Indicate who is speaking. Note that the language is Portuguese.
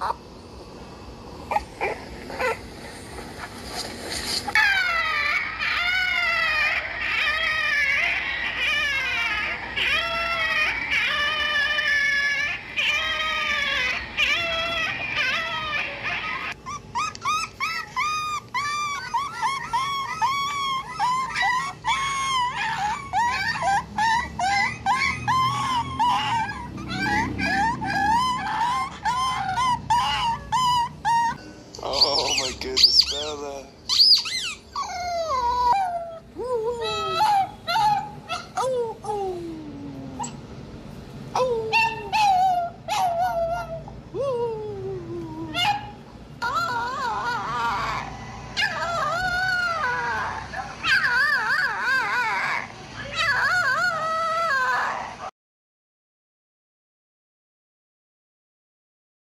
Speaker 1: Ha! que eres